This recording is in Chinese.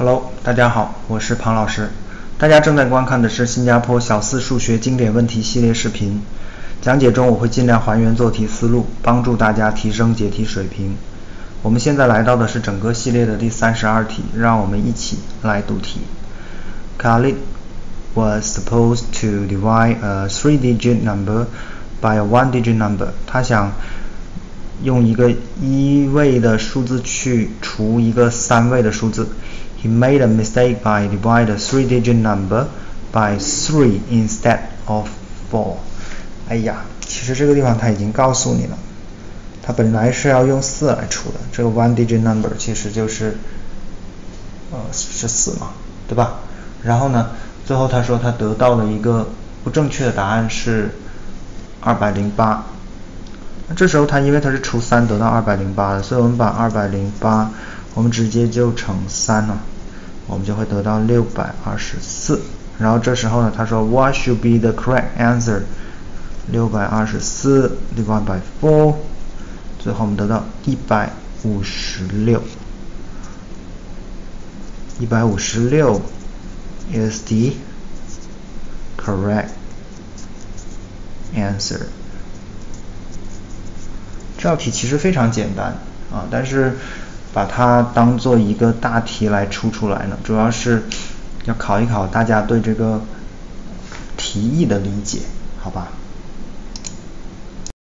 Hello，大家好，我是庞老师。大家正在观看的是新加坡小四数学经典问题系列视频。讲解中我会尽量还原做题思路，帮助大家提升解题水平。我们现在来到的是整个系列的第三十二题，让我们一起来读题。Khalid was supposed to divide a three-digit number by a one-digit number。他想用一个一位的数字去除一个三位的数字。He made a mistake by divide a three-digit number by three instead of four。哎呀，其实这个地方他已经告诉你了，他本来是要用四来除的，这个 one-digit number 其实就是呃是四嘛，对吧？然后呢，最后他说他得到了一个不正确的答案是二百零八。这时候他因为他是除三得到二百零八的，所以我们把二百零八我们直接就乘三了，我们就会得到六百二十四。然后这时候呢，他说 What should be the correct answer？六百二十四，divide by four，最后我们得到一百五十六。一百五十六 est correct answer。这道题其实非常简单啊，但是把它当做一个大题来出出来呢，主要是要考一考大家对这个题意的理解，好吧？